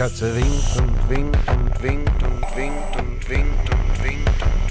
Katze winkt und winkt und winkt und winkt und winkt und winkt und winkt.